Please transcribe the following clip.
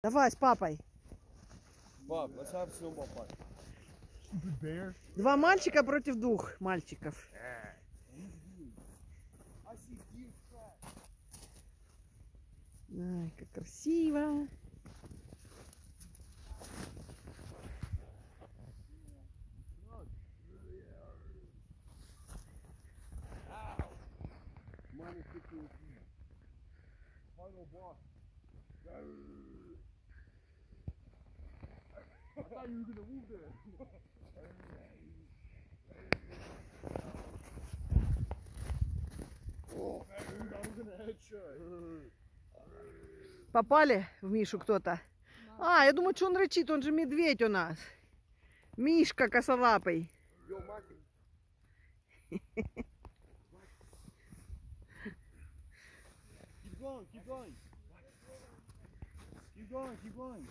Давай с папой. Fight. Stupid bear. Два мальчика против двух мальчиков. Ай, как красиво. Minus 15 feet. Final boss. Попали в Мишу кто-то? А, я думаю, что он рычит, он же медведь у нас. Мишка косолапый. Keep going, keep going. Keep going, keep going.